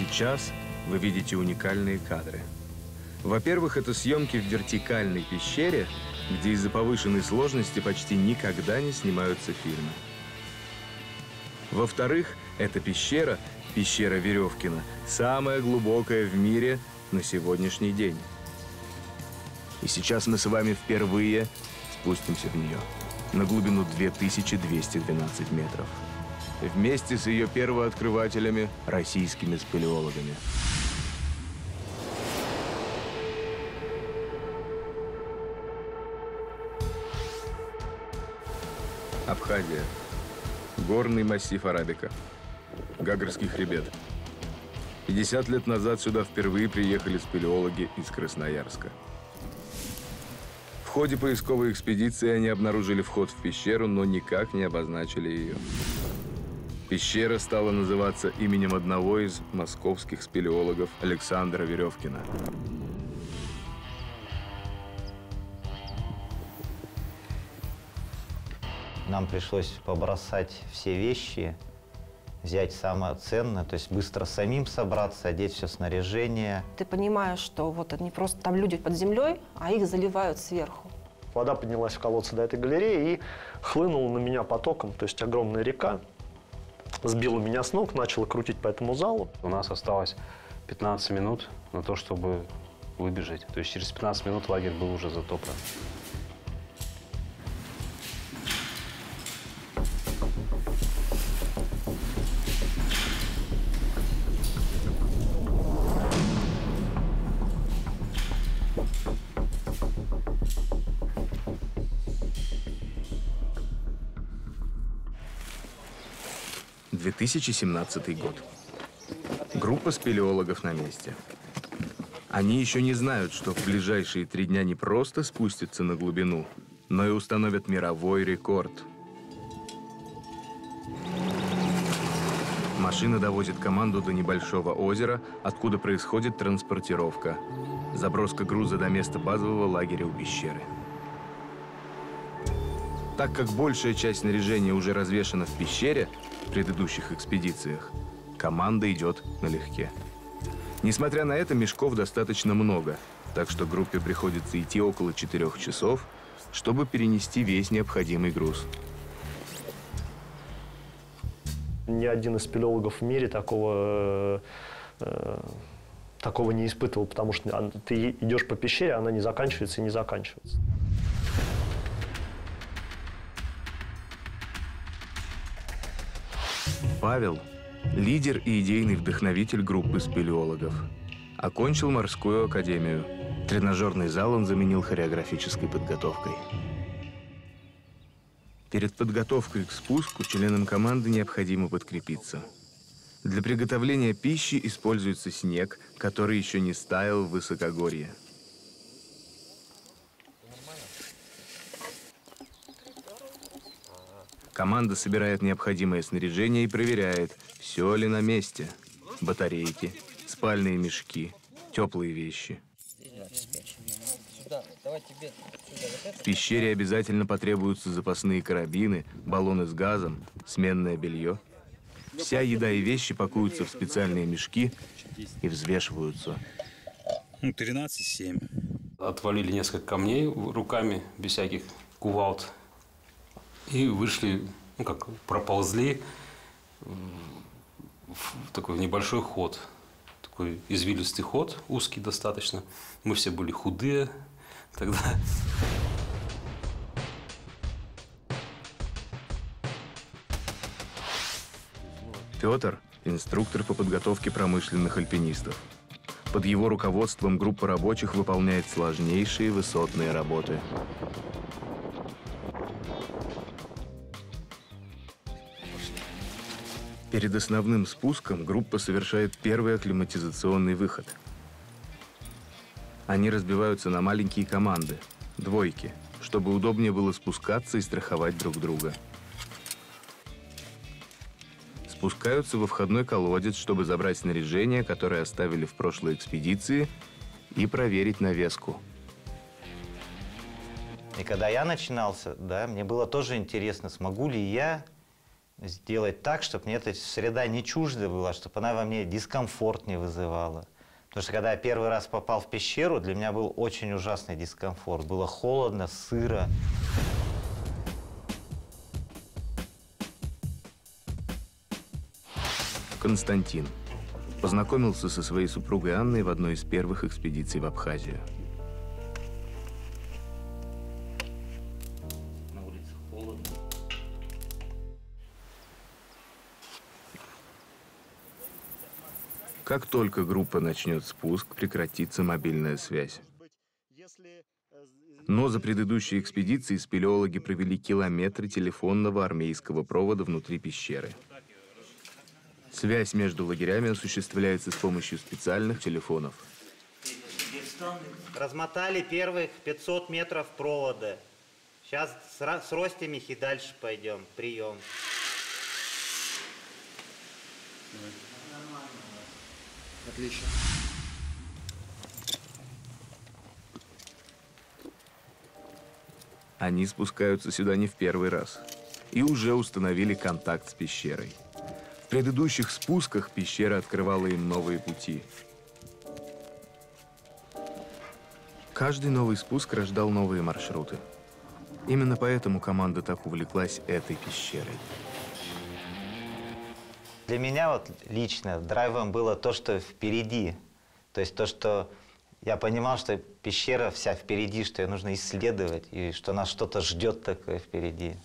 Сейчас вы видите уникальные кадры. Во-первых, это съемки в вертикальной пещере, где из-за повышенной сложности почти никогда не снимаются фильмы. Во-вторых, эта пещера, пещера Веревкина, самая глубокая в мире на сегодняшний день. И сейчас мы с вами впервые спустимся в нее на глубину 2212 метров. Вместе с ее первооткрывателями, российскими спелеологами. Абхазия. Горный массив Арабика. Гагарский хребет. 50 лет назад сюда впервые приехали спелеологи из Красноярска. В ходе поисковой экспедиции они обнаружили вход в пещеру, но никак не обозначили ее. Пещера стала называться именем одного из московских спелеологов Александра Веревкина. Нам пришлось побросать все вещи, взять самое ценное, то есть быстро самим собраться, одеть все снаряжение. Ты понимаешь, что вот они просто там люди под землей, а их заливают сверху. Вода поднялась в колодце до этой галереи и хлынула на меня потоком, то есть огромная река. Сбила меня с ног, начала крутить по этому залу. У нас осталось 15 минут на то, чтобы выбежать. То есть через 15 минут лагерь был уже затоплен. 2017 год. Группа спелеологов на месте. Они еще не знают, что в ближайшие три дня не просто спустятся на глубину, но и установят мировой рекорд. Машина довозит команду до небольшого озера, откуда происходит транспортировка. Заброска груза до места базового лагеря у пещеры. Так как большая часть снаряжения уже развешана в пещере, предыдущих экспедициях, команда идет налегке. Несмотря на это, мешков достаточно много, так что группе приходится идти около 4 часов, чтобы перенести весь необходимый груз. Ни один из спелеологов в мире такого, э, такого не испытывал, потому что ты идешь по пещере, она не заканчивается и не заканчивается. Павел – лидер и идейный вдохновитель группы спелеологов. Окончил морскую академию. Тренажерный зал он заменил хореографической подготовкой. Перед подготовкой к спуску членам команды необходимо подкрепиться. Для приготовления пищи используется снег, который еще не стаял в высокогорье. Команда собирает необходимое снаряжение и проверяет, все ли на месте. Батарейки, спальные мешки, теплые вещи. В пещере обязательно потребуются запасные карабины, баллоны с газом, сменное белье. Вся еда и вещи пакуются в специальные мешки и взвешиваются. Ну, 13,7. Отвалили несколько камней руками, без всяких кувалд. И вышли, ну как, проползли в такой небольшой ход. Такой извилистый ход, узкий достаточно. Мы все были худые тогда. Петр – инструктор по подготовке промышленных альпинистов. Под его руководством группа рабочих выполняет сложнейшие высотные работы. Перед основным спуском группа совершает первый акклиматизационный выход. Они разбиваются на маленькие команды, двойки, чтобы удобнее было спускаться и страховать друг друга. Спускаются во входной колодец, чтобы забрать снаряжение, которое оставили в прошлой экспедиции, и проверить навеску. И когда я начинался, да, мне было тоже интересно, смогу ли я сделать так, чтобы мне эта среда не чужда была, чтобы она во мне дискомфорт не вызывала. Потому что когда я первый раз попал в пещеру, для меня был очень ужасный дискомфорт. Было холодно, сыро. Константин. Познакомился со своей супругой Анной в одной из первых экспедиций в Абхазию. Как только группа начнет спуск, прекратится мобильная связь. Но за предыдущие экспедиции спелеологи провели километры телефонного армейского провода внутри пещеры. Связь между лагерями осуществляется с помощью специальных телефонов. Размотали первых 500 метров провода. Сейчас с, Ростемихи дальше пойдем. Прием. Отлично. Они спускаются сюда не в первый раз и уже установили контакт с пещерой. В предыдущих спусках пещера открывала им новые пути. Каждый новый спуск рождал новые маршруты. Именно поэтому команда так увлеклась этой пещерой. Для меня вот лично драйвом было то, что впереди. То есть то, что я понимал, что пещера вся впереди, что ее нужно исследовать, и что нас что-то ждет такое впереди.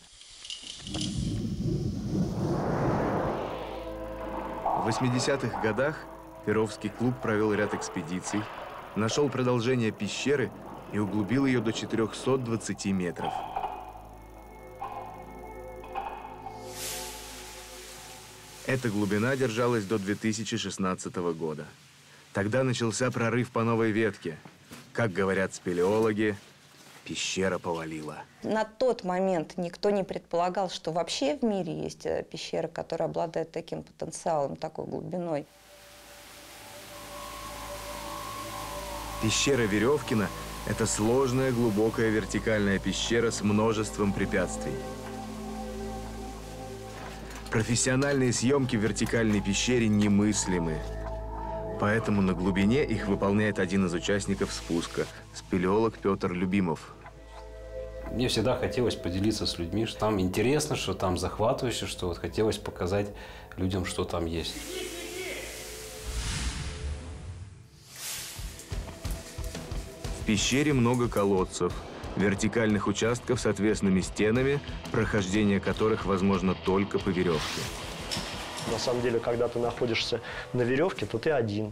В 80-х годах Перовский клуб провел ряд экспедиций, нашел продолжение пещеры и углубил ее до 420 метров. Эта глубина держалась до 2016 года. Тогда начался прорыв по новой ветке. Как говорят спелеологи, пещера повалила. На тот момент никто не предполагал, что вообще в мире есть э, пещера, которая обладает таким потенциалом, такой глубиной. Пещера Веревкина – это сложная глубокая вертикальная пещера с множеством препятствий. Профессиональные съемки в вертикальной пещере немыслимы. Поэтому на глубине их выполняет один из участников спуска – спелеолог Петр Любимов. Мне всегда хотелось поделиться с людьми, что там интересно, что там захватывающе, что вот хотелось показать людям, что там есть. В пещере много колодцев, вертикальных участков с отвесными стенами, прохождение которых возможно только по веревке. На самом деле, когда ты находишься на веревке, то ты один.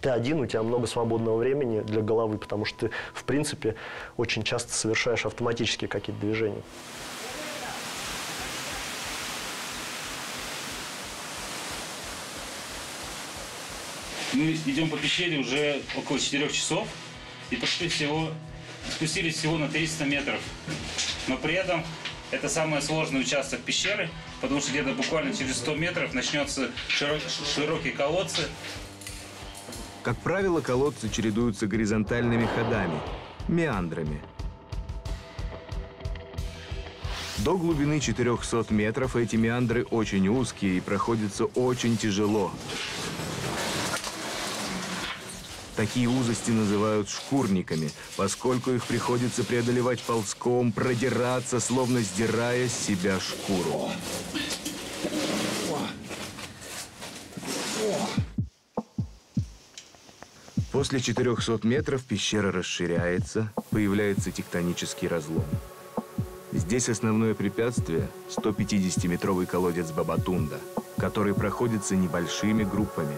Ты один, у тебя много свободного времени для головы, потому что ты, в принципе, очень часто совершаешь автоматические какие-то движения. Мы идем по пещере уже около 4 часов и прошли всего, спустились всего на 300 метров. Но при этом это самый сложный участок пещеры, потому что где-то буквально через 100 метров начнется широк- широкие колодцы, Как правило, колодцы чередуются горизонтальными ходами – меандрами. До глубины 400 метров эти меандры очень узкие и проходятся очень тяжело. Такие узости называют шкурниками, поскольку их приходится преодолевать ползком, продираться, словно сдирая с себя шкуру. После 400 метров пещера расширяется, появляется тектонический разлом. Здесь основное препятствие – 150-метровый колодец Бабатунда, который проходится небольшими группами.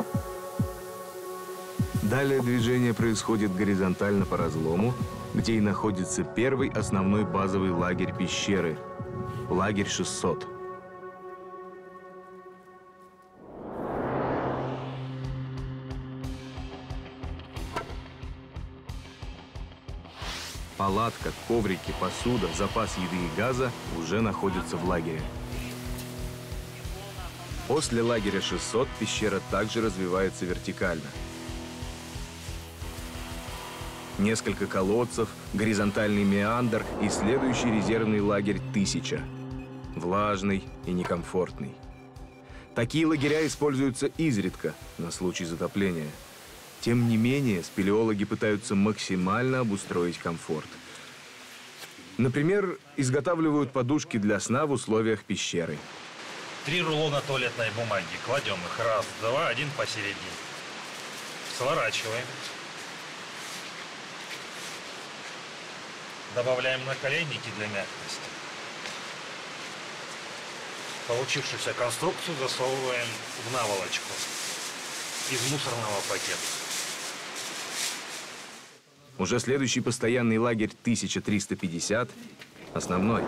Далее движение происходит горизонтально по разлому, где и находится первый основной базовый лагерь пещеры – лагерь 600. Палатка, коврики, посуда, запас еды и газа уже находятся в лагере. После лагеря 600 пещера также развивается вертикально. Несколько колодцев, горизонтальный меандр и следующий резервный лагерь 1000. влажный и некомфортный. Такие лагеря используются изредка на случай затопления. Тем не менее, спелеологи пытаются максимально обустроить комфорт. Например, изготавливают подушки для сна в условиях пещеры. Три рулона туалетной бумаги. Кладем их. Раз, два, один посередине. Сворачиваем. Добавляем наколенники для мягкости. Получившуюся конструкцию засовываем в наволочку из мусорного пакета. Уже следующий постоянный лагерь 1350 – основной.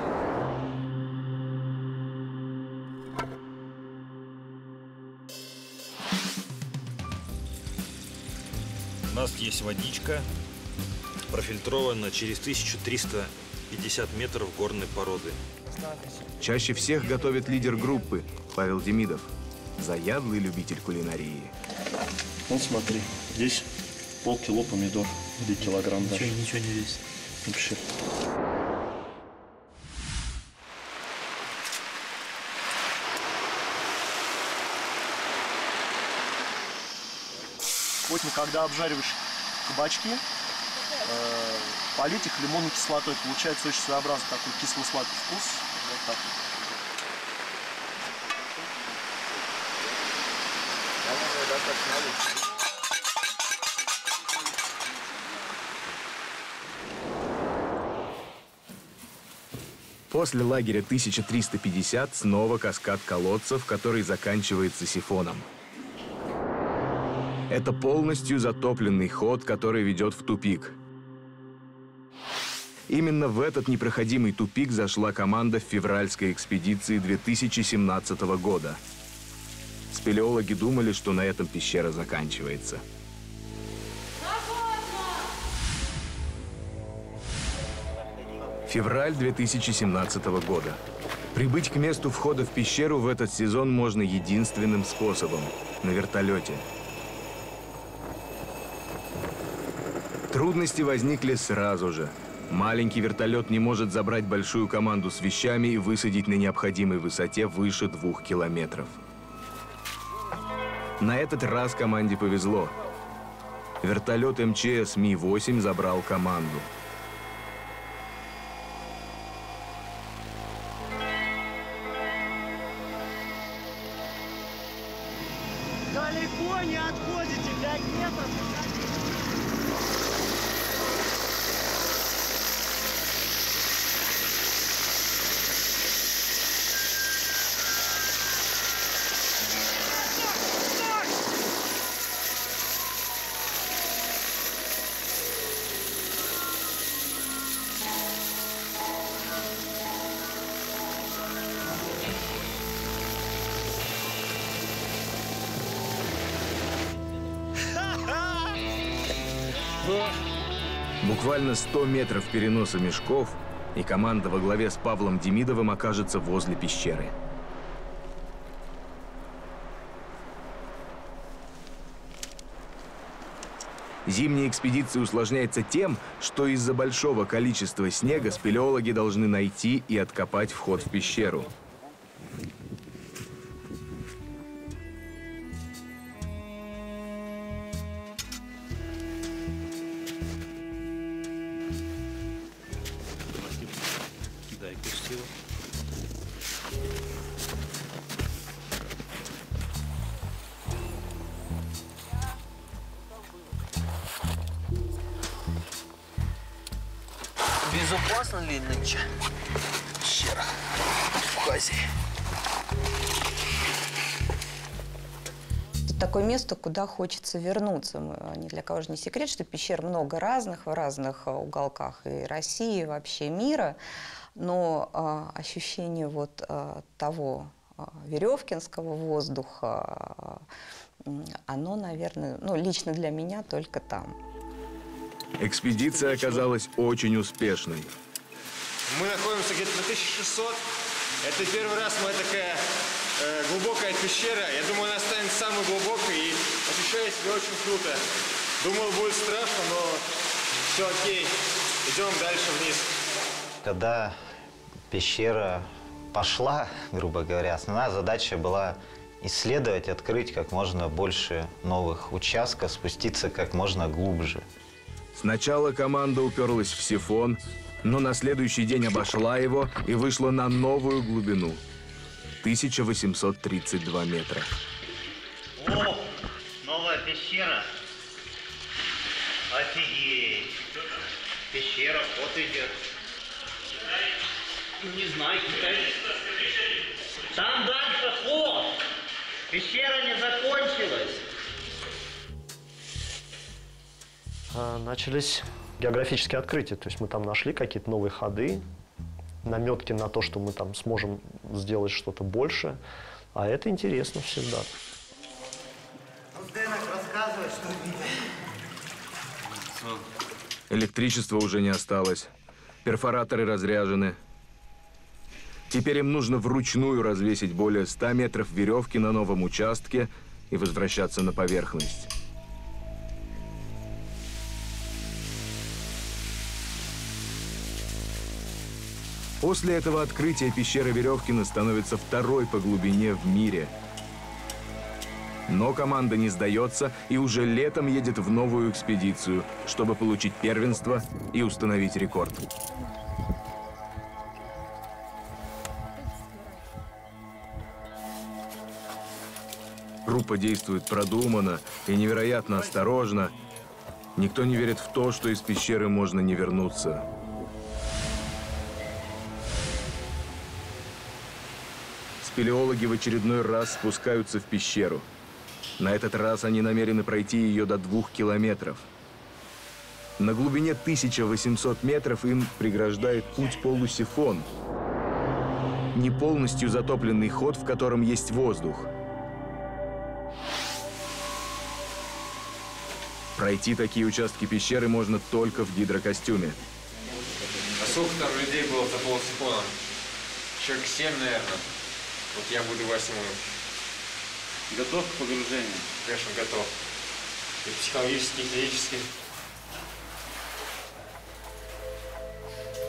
У нас есть водичка, профильтрована через 1350 метров горной породы. Чаще всех готовит лидер группы Павел Демидов. Заядлый любитель кулинарии. Вот смотри, здесь полкило помидор или килограмм даже. ничего не весит. Вообще. После, когда обжариваешь кабачки, полить их лимонной кислотой. Получается очень своеобразный такой кисло-сладкий вкус. Вот так. После лагеря 1350 снова каскад колодцев, который заканчивается сифоном. Это полностью затопленный ход, который ведет в тупик. Именно в этот непроходимый тупик зашла команда февральской экспедиции 2017 года. Спелеологи думали, что на этом пещера заканчивается. Февраль 2017 года. Прибыть к месту входа в пещеру в этот сезон можно единственным способом – на вертолете. Трудности возникли сразу же. Маленький вертолет не может забрать большую команду с вещами и высадить на необходимой высоте выше двух километров. На этот раз команде повезло. Вертолет МЧС Ми-8 забрал команду. Далеко не отходите, 5 метров. Буквально 100 метров переноса мешков, и команда во главе с Павлом Демидовым окажется возле пещеры. Зимняя экспедиция усложняется тем, что из-за большого количества снега спелеологи должны найти и откопать вход в пещеру. Куда хочется вернуться. Ни для кого же не секрет, что пещер много разных в разных а, уголках и России, и вообще мира. Но а, ощущение вот а, того а, веревкинского воздуха, м, оно, наверное, ну, лично для меня только там. Экспедиция оказалась очень успешной. Мы находимся где-то на 1600. Это первый раз моя такая э, глубокая пещера. Я думаю, она станет самой глубокой и ощущаю себя очень круто. Думал, будет страшно, но все окей. Идем дальше вниз. Когда пещера пошла, грубо говоря, основная задача была исследовать, открыть как можно больше новых участков, спуститься как можно глубже. Сначала команда уперлась в сифон, но на следующий день обошла его и вышла на новую глубину – 1832 метра. О, пещера. Офигеть. Пещера, вот идет. Не знаю, Китай. Там дальше ход. Пещера не закончилась. А, начались географические открытия. То есть мы там нашли какие-то новые ходы, наметки на то, что мы там сможем сделать что-то больше. А это интересно всегда. Денок, рассказывай, что видел. Электричества уже не осталось. Перфораторы разряжены. Теперь им нужно вручную развесить более 100 метров веревки на новом участке и возвращаться на поверхность. После этого открытия пещера Веревкина становится второй по глубине в мире. Но команда не сдается и уже летом едет в новую экспедицию, чтобы получить первенство и установить рекорд. Группа действует продуманно и невероятно осторожно. Никто не верит в то, что из пещеры можно не вернуться. Спелеологи в очередной раз спускаются в пещеру. На этот раз они намерены пройти ее до двух километров. На глубине 1800 метров им преграждает путь полусифон. Не полностью затопленный ход, в котором есть воздух. Пройти такие участки пещеры можно только в гидрокостюме. А сколько там людей было за полсифона? Человек 7, наверное. Вот я буду восьмым. Готов к погружению? Конечно, готов. И психологически, и физически.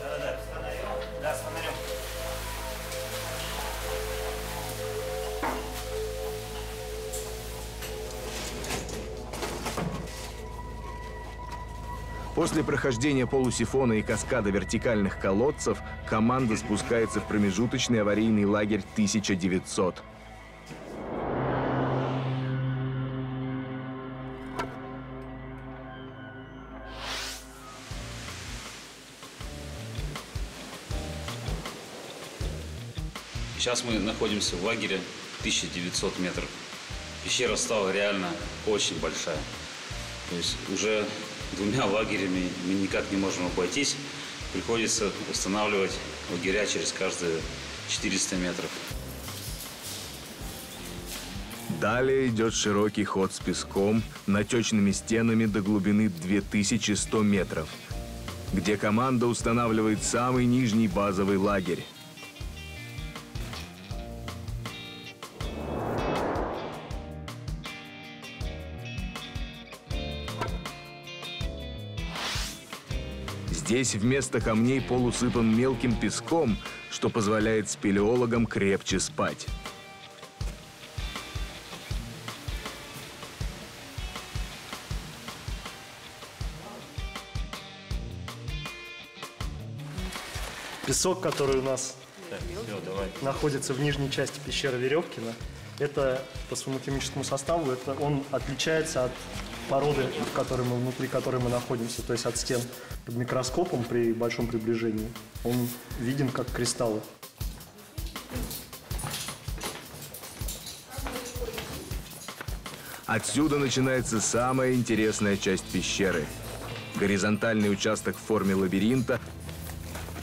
Да-да-да, с фонарем. Да, с фонарем. После прохождения полусифона и каскада вертикальных колодцев команда спускается в промежуточный аварийный лагерь 1900. Сейчас мы находимся в лагере 1900 метров. Пещера стала реально очень большая. То есть уже двумя лагерями мы никак не можем обойтись. Приходится устанавливать лагеря через каждые 400 метров. Далее идет широкий ход с песком, натечными стенами до глубины 2100 метров, где команда устанавливает самый нижний базовый лагерь. Здесь вместо камней пол усыпан мелким песком, что позволяет спелеологам крепче спать. Песок, который у нас находится в нижней части пещеры Веревкина, это по своему химическому составу, это он отличается от породы, в которой мы, внутри которой мы находимся, то есть от стен под микроскопом при большом приближении. Он виден как кристаллы. Отсюда начинается самая интересная часть пещеры. Горизонтальный участок в форме лабиринта,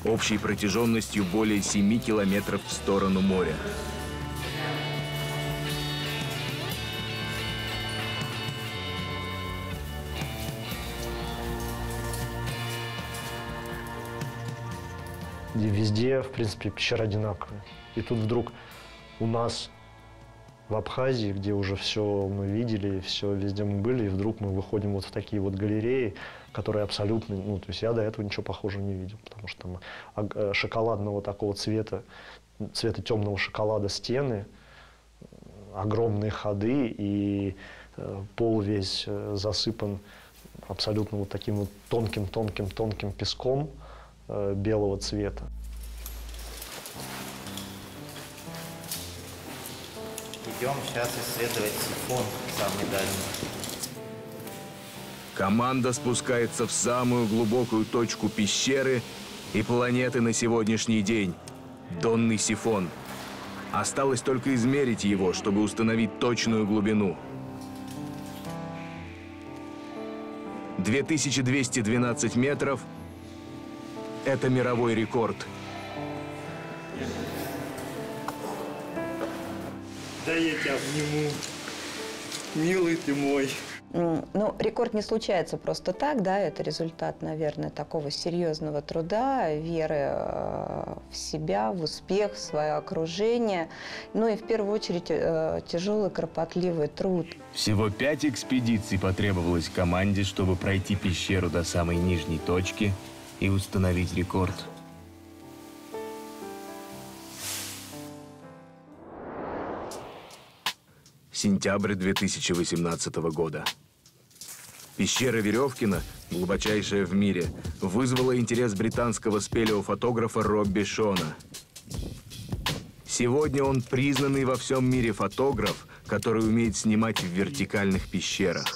общей протяженностью более 7 километров в сторону моря. Везде, в принципе, пещера одинаковая. И тут вдруг у нас в Абхазии, где уже все мы видели, все везде мы были, и вдруг мы выходим вот в такие вот галереи, которые абсолютно, ну, то есть я до этого ничего похожего не видел, потому что там э, шоколадного такого цвета цвета темного шоколада стены, огромные ходы и э, пол весь э, засыпан абсолютно вот таким вот тонким-тонким-тонким песком белого цвета. Идем сейчас исследовать сифон, самый дальний. Команда спускается в самую глубокую точку пещеры и планеты на сегодняшний день – Донный сифон. Осталось только измерить его, чтобы установить точную глубину. 2212 метров – это мировой рекорд. Да я тебя обниму, милый ты мой. Ну, рекорд не случается просто так, да, это результат, наверное, такого серьезного труда, веры э, в себя, в успех, в свое окружение, ну и в первую очередь э, тяжелый, кропотливый труд. Всего пять экспедиций потребовалось команде, чтобы пройти пещеру до самой нижней точки и установить рекорд. Сентябрь 2018 года. Пещера Веревкина, глубочайшая в мире, вызвала интерес британского спелеофотографа Робби Шона. Сегодня он признанный во всем мире фотограф, который умеет снимать в вертикальных пещерах.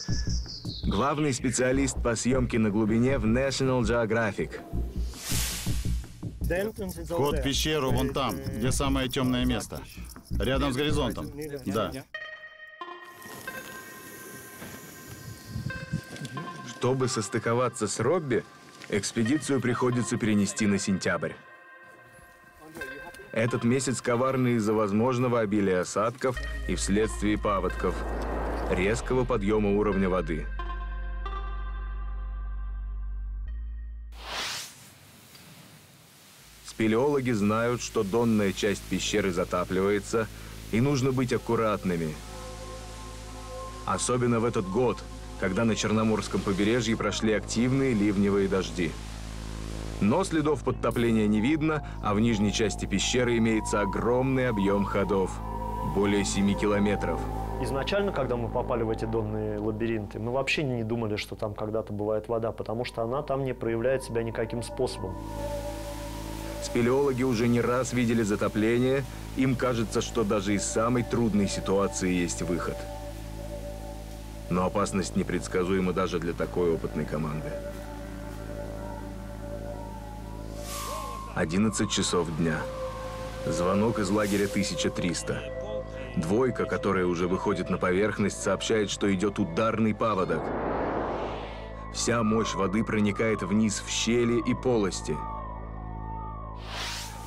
Главный специалист по съемке на глубине в National Geographic. Вход в пещеру вон там, где самое темное место. Рядом с горизонтом. Да. Чтобы состыковаться с Робби, экспедицию приходится перенести на сентябрь. Этот месяц коварный из-за возможного обилия осадков и вследствие паводков, резкого подъема уровня воды. Спелеологи знают, что донная часть пещеры затапливается, и нужно быть аккуратными. Особенно в этот год – когда на Черноморском побережье прошли активные ливневые дожди. Но следов подтопления не видно, а в нижней части пещеры имеется огромный объем ходов – более 7 километров. Изначально, когда мы попали в эти донные лабиринты, мы вообще не думали, что там когда-то бывает вода, потому что она там не проявляет себя никаким способом. Спелеологи уже не раз видели затопление, им кажется, что даже из самой трудной ситуации есть выход – но опасность непредсказуема даже для такой опытной команды. 11 часов дня. Звонок из лагеря 1300. Двойка, которая уже выходит на поверхность, сообщает, что идет ударный паводок. Вся мощь воды проникает вниз в щели и полости.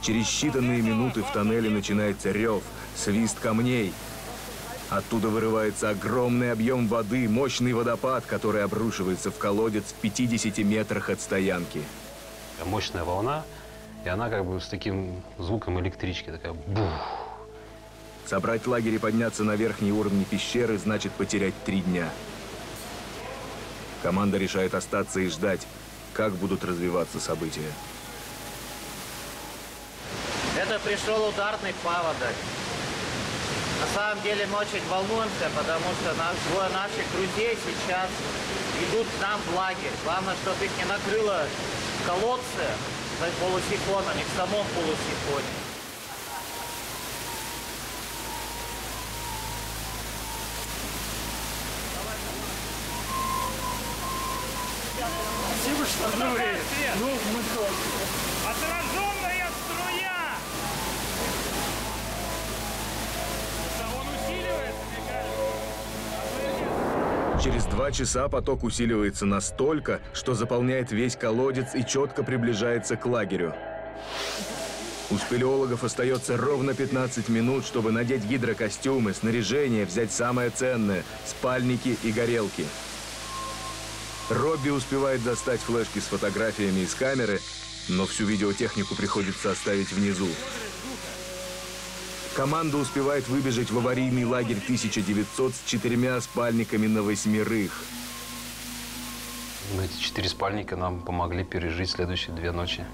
Через считанные минуты в тоннеле начинается рев, свист камней – Оттуда вырывается огромный объем воды, мощный водопад, который обрушивается в колодец в 50 метрах от стоянки. Мощная волна, и она как бы с таким звуком электрички, такая бух. Собрать лагерь и подняться на верхние уровни пещеры значит потерять три дня. Команда решает остаться и ждать, как будут развиваться события. Это пришел ударный паводок. На самом деле мы очень волнуемся, потому что наш, двое наших друзей сейчас идут к нам в лагерь. Главное, чтобы их не накрыло колодцы полусифоном, не в самом полусифоне. Спасибо, что обновили. Ну, мы Отраженная Через два часа поток усиливается настолько, что заполняет весь колодец и четко приближается к лагерю. У спелеологов остается ровно 15 минут, чтобы надеть гидрокостюмы, снаряжение, взять самое ценное – спальники и горелки. Робби успевает достать флешки с фотографиями из камеры, но всю видеотехнику приходится оставить внизу. Команда успевает выбежать в аварийный лагерь 1900 с четырьмя спальниками на восьмерых. Эти четыре спальника нам помогли пережить следующие две ночи.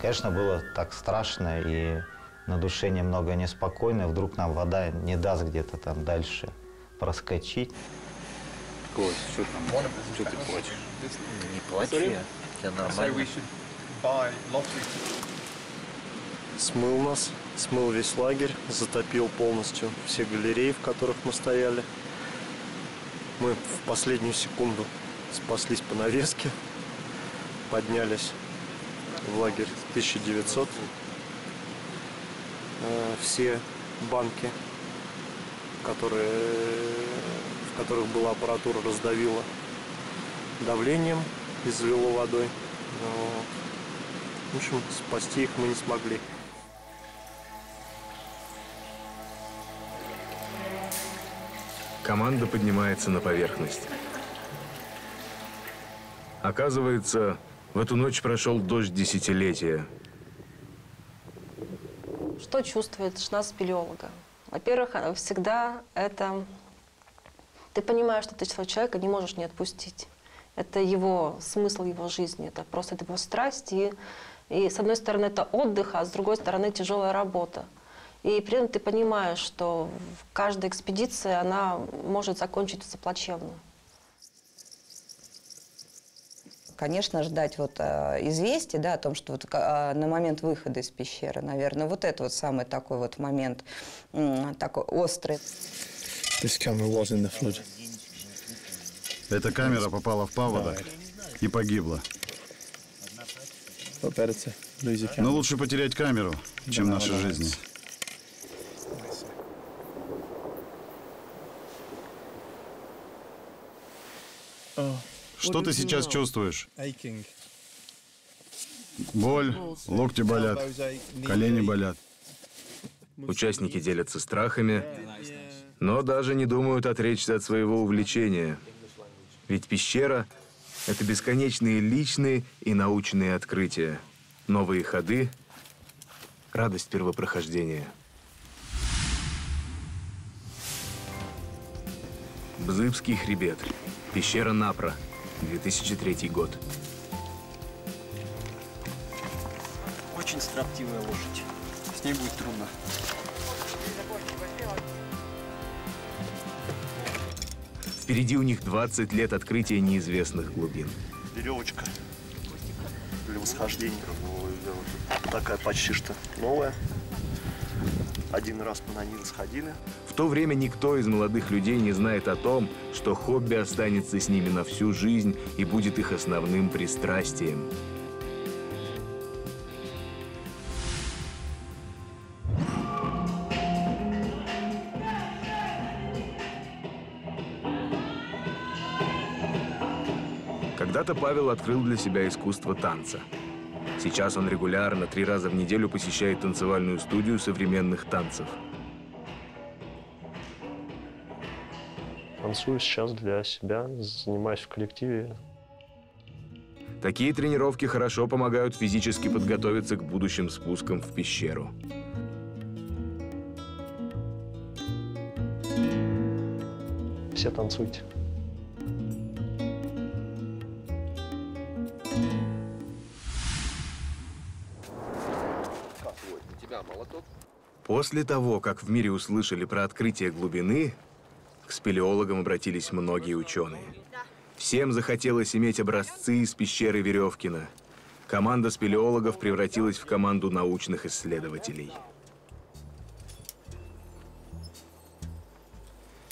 Конечно, было так страшно и на душе немного неспокойно. Вдруг нам вода не даст где-то там дальше проскочить. Кость, что там? Что ты плачешь? Не плачь я. Я нормально. Смыл нас, смыл весь лагерь, затопил полностью все галереи, в которых мы стояли. Мы в последнюю секунду спаслись по навеске, поднялись в лагерь 1900. Э, Все банки, которые, в которых была аппаратура, раздавило давлением и залило водой. Вот. В общем, спасти их мы не смогли. Команда поднимается на поверхность. Оказывается, в эту ночь прошел дождь десятилетия. Что чувствует жена спелеолога? Во-первых, она всегда это... Ты понимаешь, что ты человека не можешь не отпустить. Это его смысл его жизни, это просто это его страсть. И, и с одной стороны это отдых, а с другой стороны тяжелая работа. И при этом ты понимаешь, что каждая экспедиция, она может закончиться плачевно. Конечно, ждать вот э, известий, да, о том, что вот э, на момент выхода из пещеры, наверное, вот это вот самый такой вот момент м, такой острый. This camera was in the flood. Эта камера попала в паводок и погибла. Но лучше потерять камеру, чем наши жизни. Что ты сейчас чувствуешь? Боль, локти болят, колени болят. Участники делятся страхами, но даже не думают отречься от своего увлечения. Ведь пещера — это бесконечные личные и научные открытия, новые ходы, радость первопрохождения. Бзыбский хребет. Пещера Напра. 2003 год. Очень строптивая лошадь. С ней будет трудно. Впереди у них 20 лет открытия неизвестных глубин. Веревочка для восхождения. Такая почти что новая. Один раз мы на ней сходили. То время никто из молодых людей не знает о том, что хобби останется с ними на всю жизнь и будет их основным пристрастием. Когда-то Павел открыл для себя искусство танца. Сейчас он регулярно, три раза в неделю посещает танцевальную студию современных танцев. Танцую сейчас для себя, занимаюсь в коллективе. Такие тренировки хорошо помогают физически подготовиться к будущим спускам в пещеру. Все танцуйте. После того, как в мире услышали про открытие глубины, спелеологам обратились многие ученые. Всем захотелось иметь образцы из пещеры Веревкина. Команда спелеологов превратилась в команду научных исследователей.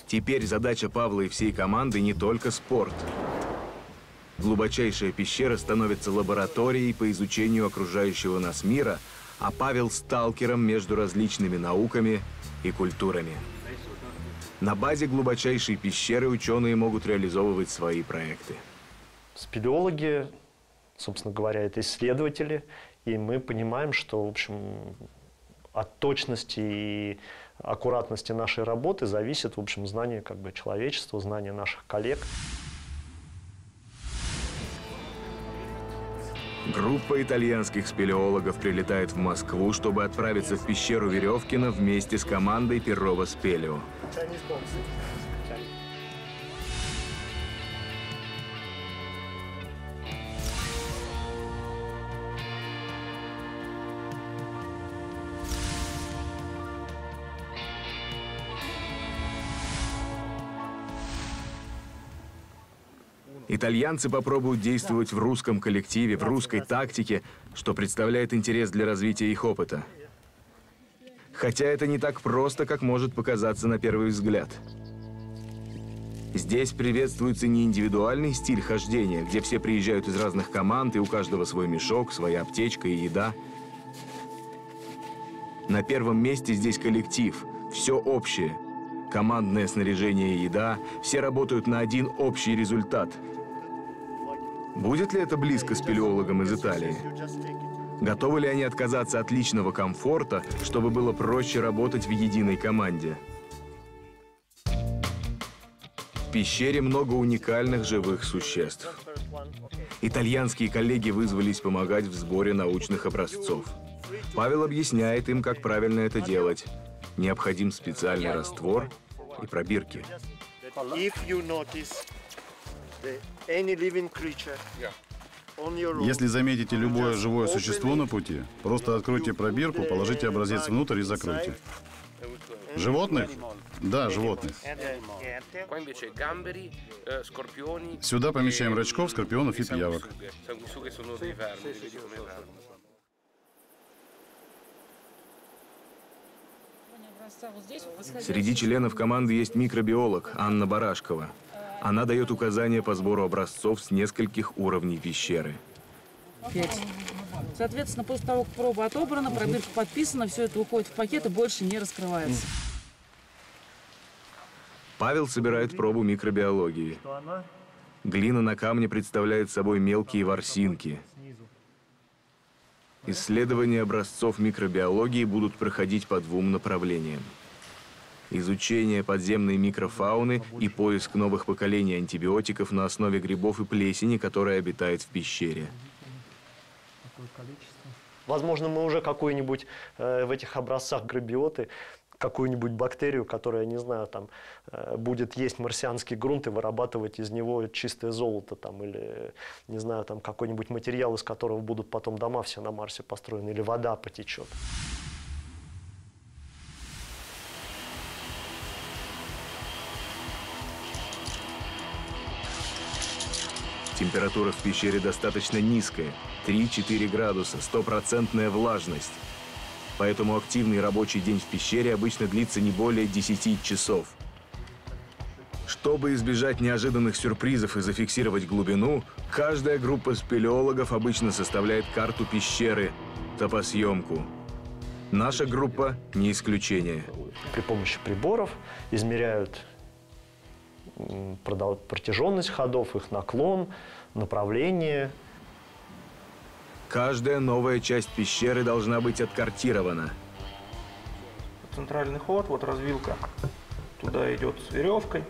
Теперь задача Павла и всей команды не только спорт. Глубочайшая пещера становится лабораторией по изучению окружающего нас мира, а Павел – сталкером между различными науками и культурами. На базе глубочайшей пещеры ученые могут реализовывать свои проекты. Спелеологи, собственно говоря, это исследователи, и мы понимаем, что, в общем, от точности и аккуратности нашей работы зависит, в общем, знание как бы человечества, знание наших коллег. Группа итальянских спелеологов прилетает в Москву, чтобы отправиться в пещеру Веревкина вместе с командой Перова Спелео. Chinese boxing. Итальянцы попробуют действовать в русском коллективе, в русской тактике, что представляет интерес для развития их опыта. Хотя это не так просто, как может показаться на первый взгляд. Здесь приветствуется не индивидуальный стиль хождения, где все приезжают из разных команд, и у каждого свой мешок, своя аптечка и еда. На первом месте здесь коллектив, все общее. Командное снаряжение и еда, все работают на один общий результат. Будет ли это близко спелеологам из Италии? Готовы ли они отказаться от личного комфорта, чтобы было проще работать в единой команде? В пещере много уникальных живых существ. Итальянские коллеги вызвались помогать в сборе научных образцов. Павел объясняет им, как правильно это делать. Необходим специальный раствор и пробирки. If you notice any living creature road, Если заметите любое живое существо на пути, просто откройте пробирку, положите образец внутрь и закройте. Животных? Да, животных. Сюда помещаем рачков, скорпионов и пиявок. Среди членов команды есть микробиолог Анна Барашкова. Она дает указания по сбору образцов с нескольких уровней пещеры. Пять. Соответственно, после того, как проба отобрана, пробирка подписана, все это уходит в пакет и больше не раскрывается. Павел собирает пробу микробиологии. Глина на камне представляет собой мелкие ворсинки. Исследования образцов микробиологии будут проходить по двум направлениям. Изучение подземной микрофауны и поиск новых поколений антибиотиков на основе грибов и плесени, которая обитает в пещере. Возможно, мы уже какую-нибудь э, в этих образцах грабиоты какую-нибудь бактерию, которая, не знаю, там э, будет есть марсианский грунт и вырабатывать из него чистое золото, там, или, не знаю, там какой-нибудь материал, из которого будут потом дома все на Марсе построены, или вода потечет. Температура в пещере достаточно низкая, 3-4 градуса, стопроцентная влажность. Поэтому активный рабочий день в пещере обычно длится не более 10 часов. Чтобы избежать неожиданных сюрпризов и зафиксировать глубину, каждая группа спелеологов обычно составляет карту пещеры, топосъемку. Наша группа не исключение. При помощи приборов измеряют протяженность ходов, их наклон, направление. Каждая новая часть пещеры должна быть откартирована. Центральный ход, вот развилка. Туда идет с веревкой,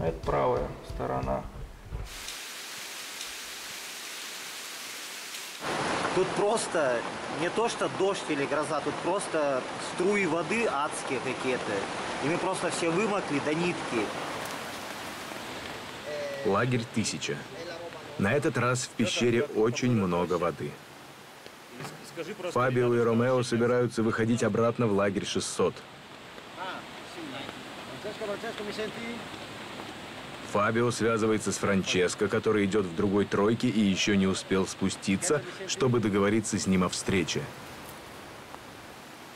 а это правая сторона. Тут просто не то что дождь или гроза, тут просто струи воды адские какие-то. И мы просто все вымокли до нитки. Лагерь тысяча. На этот раз в пещере очень много воды. Фабио и Ромео собираются выходить обратно в лагерь 600. Фабио связывается с Франческо, который идет в другой тройке и еще не успел спуститься, чтобы договориться с ним о встрече.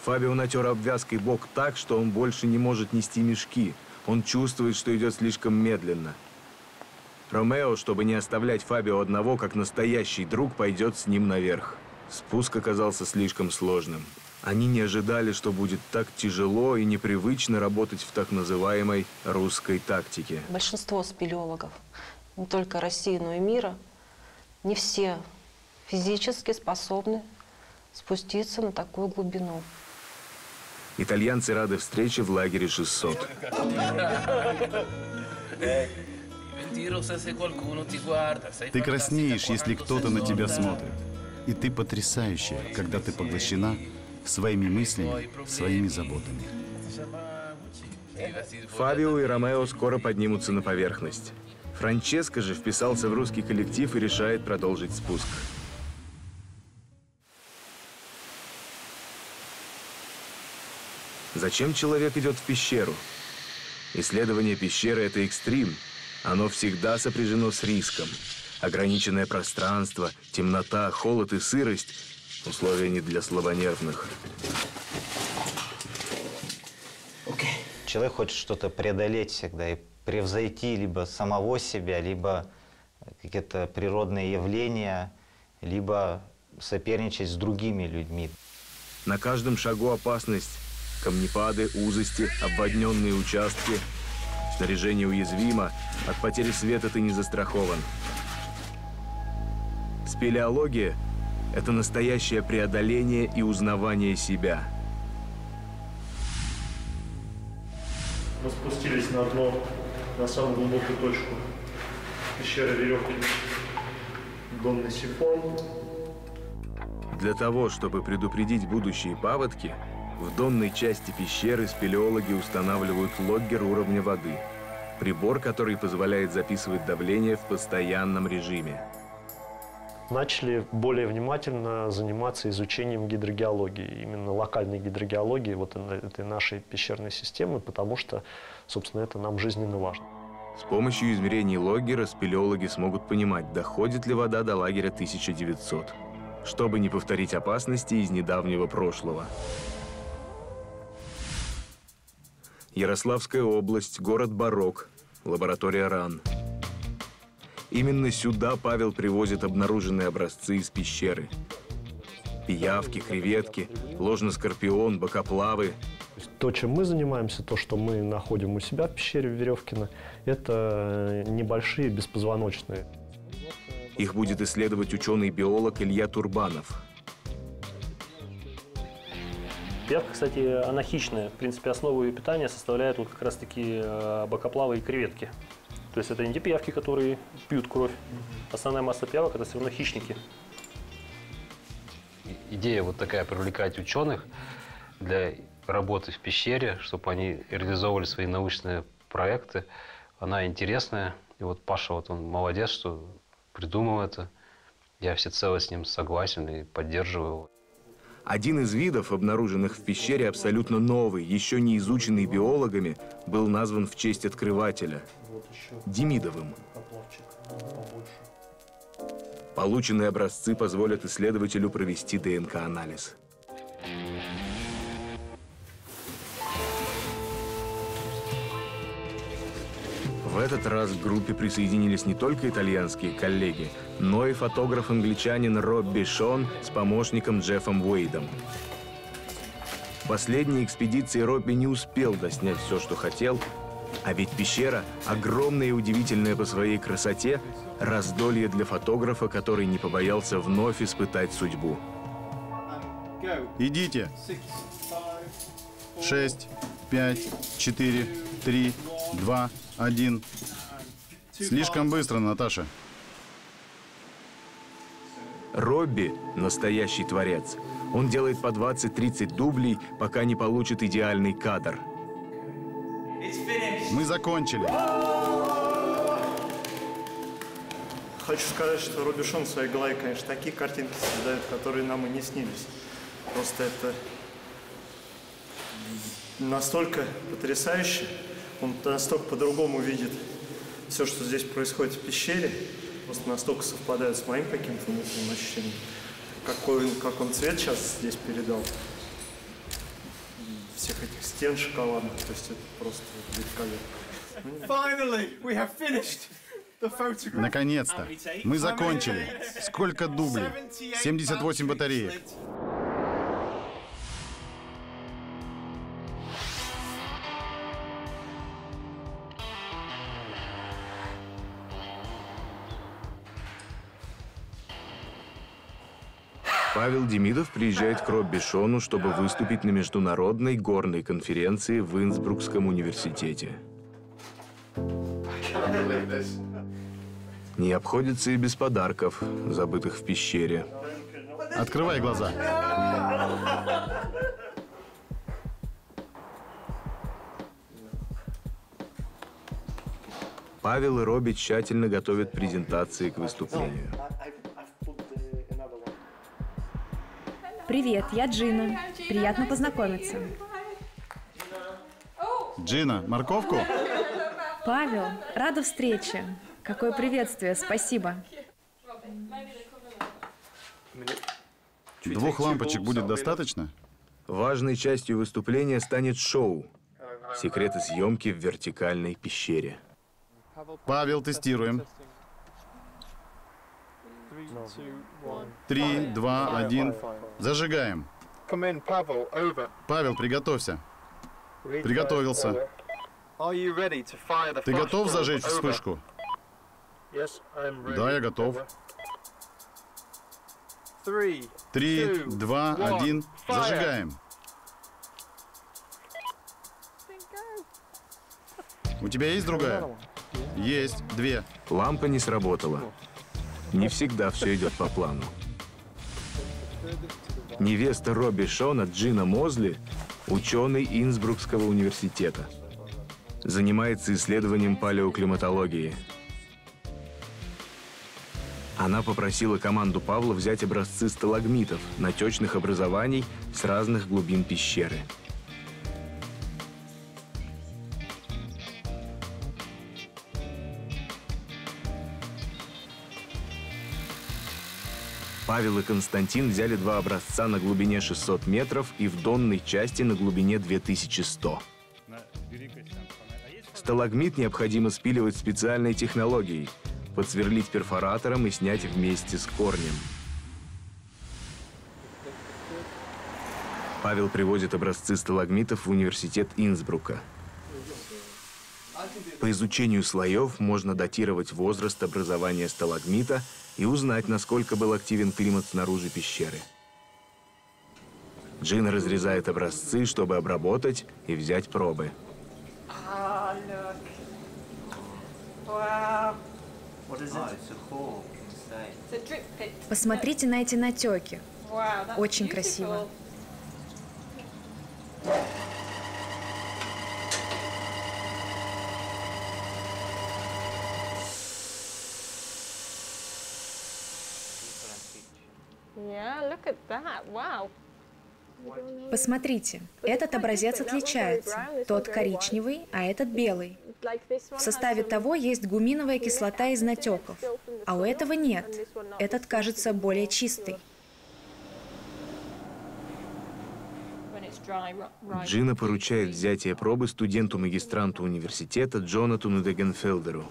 Фабио натер обвязкой бок так, что он больше не может нести мешки. Он чувствует, что идет слишком медленно. Ромео, чтобы не оставлять Фабио одного, как настоящий друг, пойдет с ним наверх. Спуск оказался слишком сложным. Они не ожидали, что будет так тяжело и непривычно работать в так называемой русской тактике. Большинство спелеологов, не только России, но и мира, не все физически способны спуститься на такую глубину. Итальянцы рады встрече в лагере 600. Ты краснеешь, если кто-то на тебя смотрит. И ты потрясающая, когда ты поглощена своими мыслями, своими заботами. Фабио и Ромео скоро поднимутся на поверхность. Франческо же вписался в русский коллектив и решает продолжить спуск. Зачем человек идет в пещеру? Исследование пещеры – это экстрим. Оно всегда сопряжено с риском. Ограниченное пространство, темнота, холод и сырость – условия не для слабонервных. Человек хочет что-то преодолеть всегда и превзойти либо самого себя, либо какие-то природные явления, либо соперничать с другими людьми. На каждом шагу опасность. Камнепады, узости, обводненные участки. Снаряжение уязвимо. От потери света ты не застрахован. Спелеология – это настоящее преодоление и узнавание себя. Мы спустились на дно, на самую глубокую точку пещеры веревки. Донный сифон. Для того, чтобы предупредить будущие паводки, в донной части пещеры спелеологи устанавливают логгер уровня воды. Прибор, который позволяет записывать давление в постоянном режиме. Начали более внимательно заниматься изучением гидрогеологии, именно локальной гидрогеологии вот этой нашей пещерной системы, потому что, собственно, это нам жизненно важно. С помощью измерений логгера спелеологи смогут понимать, доходит ли вода до лагеря 1900, чтобы не повторить опасности из недавнего прошлого. Ярославская область, город Барок, лаборатория РАН. Именно сюда Павел привозит обнаруженные образцы из пещеры. Пиявки, креветки, ложноскорпион, бокоплавы. То, чем мы занимаемся, то, что мы находим у себя в пещере в Веревкино, это небольшие беспозвоночные. Их будет исследовать ученый-биолог Илья Турбанов. Пиявка, кстати, она хищная. В принципе, основу ее питания составляют вот как раз-таки э, бокоплавы и креветки. То есть это не те пиявки, которые пьют кровь. Основная масса пиявок – это все равно хищники. Идея вот такая – привлекать ученых для работы в пещере, чтобы они реализовывали свои научные проекты. Она интересная. И вот Паша, вот он молодец, что придумал это. Я всецело с ним согласен и поддерживаю его. Один из видов, обнаруженных в пещере, абсолютно новый, еще не изученный биологами, был назван в честь открывателя – Демидовым. Полученные образцы позволят исследователю провести ДНК-анализ. В этот раз к группе присоединились не только итальянские коллеги, но и фотограф-англичанин Робби Шон с помощником Джеффом Уэйдом. В последней экспедиции Робби не успел доснять все, что хотел, а ведь пещера, огромная и удивительная по своей красоте, раздолье для фотографа, который не побоялся вновь испытать судьбу. Идите. Шесть, пять, четыре, три, два, один. Слишком быстро, Наташа. Робби – настоящий творец. Он делает по 20-30 дублей, пока не получит идеальный кадр. Мы закончили. Хочу сказать, что Робби Шон в своей голове, конечно, такие картинки создает, которые нам и не снились. Просто это настолько потрясающе. Он настолько по-другому видит все, что здесь происходит в пещере. Просто настолько совпадает с моим каким-то внутренним ощущением. Какой, он- как он цвет сейчас здесь передал. Всех этих стен шоколадных. То есть это просто великолепно. Finally, we have finished the photograph. Наконец-то. Мы закончили. Сколько дублей? 78 батареек. Павел Демидов приезжает к Робби Шону, чтобы выступить на международной горной конференции в Инсбрукском университете. Не обходится и без подарков, забытых в пещере. Открывай глаза. Павел и Робби тщательно готовят презентации к выступлению. Привет, я Джина. Приятно познакомиться. Джина, морковку? Павел, рада встрече. Какое приветствие, спасибо. Двух лампочек будет достаточно? Важной частью выступления станет шоу. Секреты съемки в вертикальной пещере. Павел, тестируем. Три, два, один. Зажигаем. Павел, приготовься. Приготовился. Ты готов зажечь вспышку? Да, я готов. Три, два, один. Зажигаем. У тебя есть другая? Есть, две. Лампа не сработала. Не всегда все идет по плану. Невеста Робби Шона Джина Мозли – ученый Инсбрукского университета. Занимается исследованием палеоклиматологии. Она попросила команду Павла взять образцы сталагмитов, натечных образований с разных глубин пещеры. Павел и Константин взяли два образца на глубине 600 метров и в донной части на глубине 2100. Сталагмит необходимо спиливать специальной технологией, подсверлить перфоратором и снять вместе с корнем. Павел привозит образцы сталагмитов в университет Инсбрука. По изучению слоев можно датировать возраст образования сталагмита и узнать, насколько был активен климат снаружи пещеры. Джин разрезает образцы, чтобы обработать и взять пробы. Посмотрите на эти натеки. Очень красиво. Wow. Посмотрите, этот образец отличается. Тот коричневый, а этот белый. В составе того есть гуминовая кислота из натеков, а у этого нет. Этот кажется более чистый. Джина поручает взятие пробы студенту-магистранту университета Джонатану Дегенфелдеру.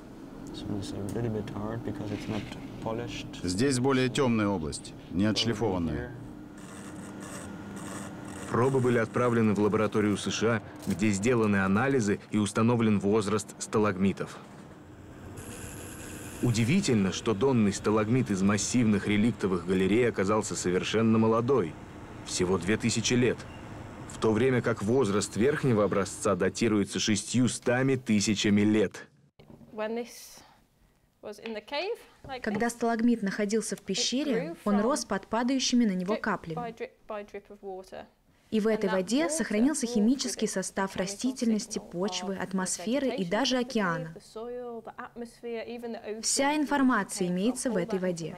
Здесь более темная область, не отшлифованная. Пробы были отправлены в лабораторию США, где сделаны анализы и установлен возраст сталагмитов. Удивительно, что донный сталагмит из массивных реликтовых галерей оказался совершенно молодой, всего 2000 лет, в то время как возраст верхнего образца датируется 600 тысячами лет. Когда сталагмит находился в пещере, он рос под падающими на него каплями. И в этой воде сохранился химический состав растительности, почвы, атмосферы и даже океана. Вся информация имеется в этой воде.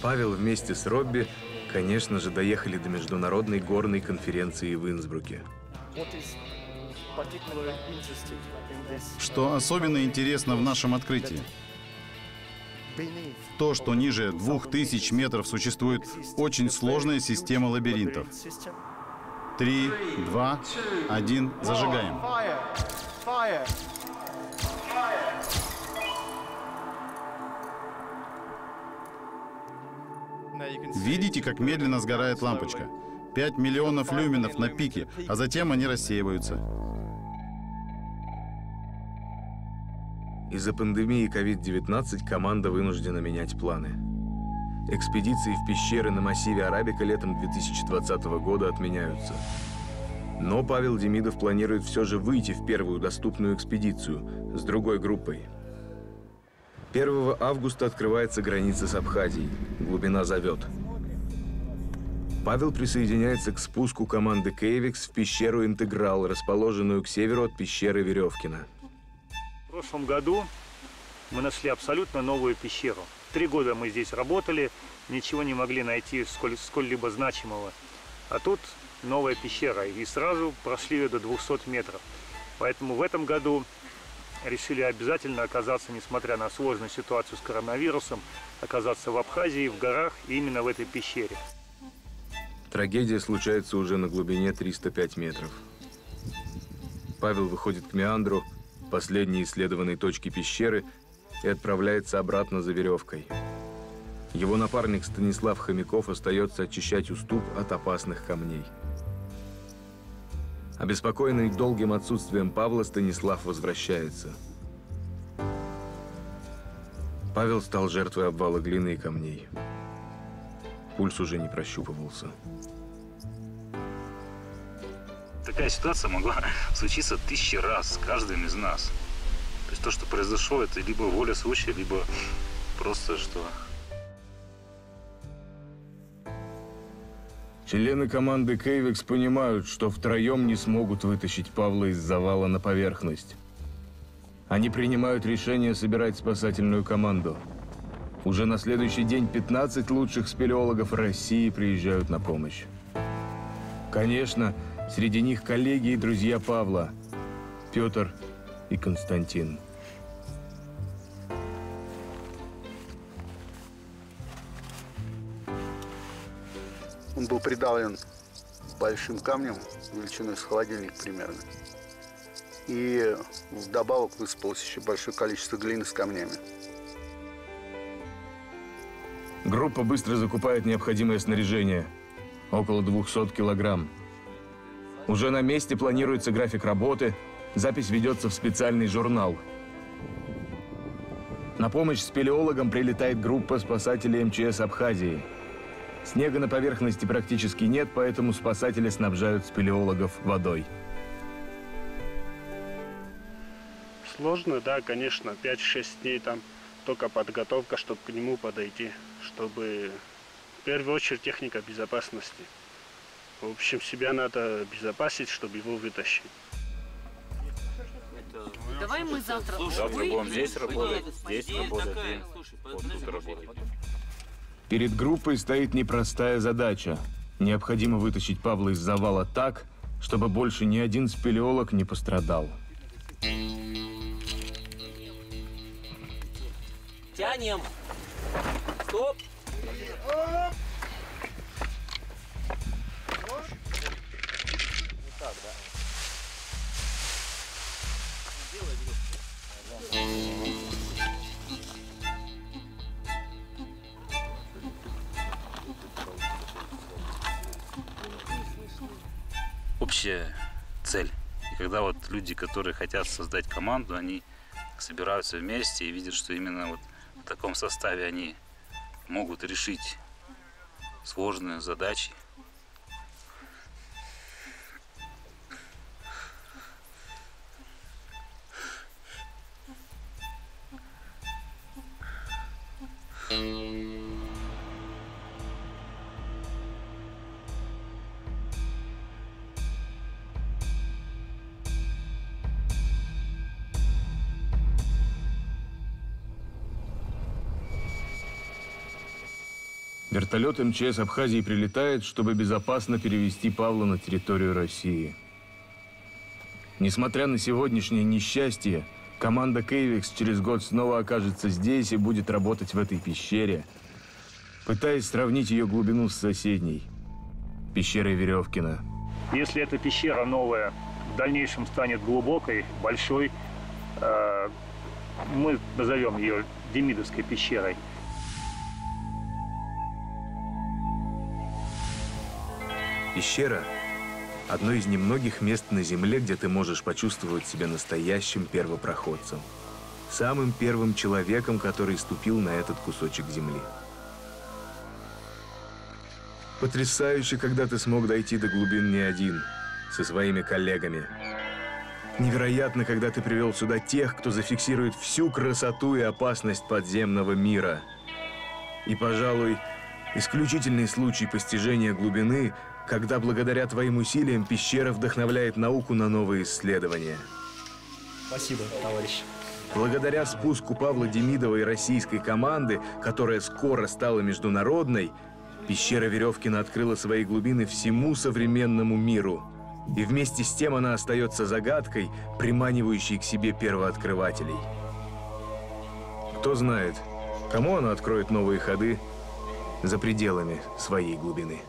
Павел вместе с Робби, конечно же, доехали до международной горной конференции в Инсбруке. Что особенно интересно в нашем открытии? То, что ниже 2000 метров существует очень сложная система лабиринтов. Три, два, один, зажигаем. Видите, как медленно сгорает лампочка? 5 миллионов люминов на пике, а затем они рассеиваются. Из-за пандемии COVID-19 команда вынуждена менять планы. Экспедиции в пещеры на массиве Арабика летом 2020 года отменяются. Но Павел Демидов планирует все же выйти в первую доступную экспедицию с другой группой. 1 августа открывается граница с Абхазией. Глубина зовет. Павел присоединяется к спуску команды Кейвикс в пещеру Интеграл, расположенную к северу от пещеры Веревкина. В прошлом году мы нашли абсолютно новую пещеру. Три года мы здесь работали, ничего не могли найти сколь, сколь-либо значимого. А тут новая пещера, и сразу прошли ее до 200 метров. Поэтому в этом году решили обязательно оказаться, несмотря на сложную ситуацию с коронавирусом, оказаться в Абхазии, в горах, и именно в этой пещере. Трагедия случается уже на глубине 305 метров. Павел выходит к Меандру, последней исследованной точке пещеры, и отправляется обратно за веревкой. Его напарник Станислав Хомяков остается очищать уступ от опасных камней. Обеспокоенный долгим отсутствием Павла, Станислав возвращается. Павел стал жертвой обвала глины и камней. Пульс уже не прощупывался. Такая ситуация могла случиться тысячи раз с каждым из нас. То есть то, что произошло, это либо воля случая, либо просто что... Члены команды Кейвекс понимают, что втроем не смогут вытащить Павла из завала на поверхность. Они принимают решение собирать спасательную команду. Уже на следующий день 15 лучших спелеологов России приезжают на помощь. Конечно, среди них коллеги и друзья Павла, Петр и Константин. Он был придавлен большим камнем, величиной с холодильник примерно. И вдобавок высыпалось еще большое количество глины с камнями. Группа быстро закупает необходимое снаряжение. Около 200 килограмм. Уже на месте планируется график работы, запись ведется в специальный журнал. На помощь спелеологам прилетает группа спасателей МЧС Абхазии. Снега на поверхности практически нет, поэтому спасатели снабжают спелеологов водой. Сложно, да, конечно, 5-6 дней там только подготовка, чтобы к нему подойти, чтобы в первую очередь техника безопасности. В общем, себя надо обезопасить, чтобы его вытащить. Давай мы завтра... Завтра будем здесь работать, здесь работать вот тут работать. Перед группой стоит непростая задача. Необходимо вытащить Павла из завала так, чтобы больше ни один спелеолог не пострадал. Тянем. Стоп. Общая цель. И когда вот люди, которые хотят создать команду, они собираются вместе и видят, что именно вот в таком составе они могут решить сложные задачи. Вертолет МЧС Абхазии прилетает, чтобы безопасно перевести Павла на территорию России. Несмотря на сегодняшнее несчастье, команда Кейвикс через год снова окажется здесь и будет работать в этой пещере, пытаясь сравнить ее глубину с соседней – пещерой Веревкина. Если эта пещера новая в дальнейшем станет глубокой, большой, э, мы назовем ее Демидовской пещерой. Пещера – одно из немногих мест на Земле, где ты можешь почувствовать себя настоящим первопроходцем. Самым первым человеком, который ступил на этот кусочек земли. Потрясающе, когда ты смог дойти до глубин не один, со своими коллегами. Невероятно, когда ты привел сюда тех, кто зафиксирует всю красоту и опасность подземного мира. И, пожалуй, исключительный случай постижения глубины – когда благодаря твоим усилиям пещера вдохновляет науку на новые исследования. Спасибо, товарищ. Благодаря спуску Павла Демидова и российской команды, которая скоро стала международной, пещера Веревкина открыла свои глубины всему современному миру. И вместе с тем она остается загадкой, приманивающей к себе первооткрывателей. Кто знает, кому она откроет новые ходы за пределами своей глубины.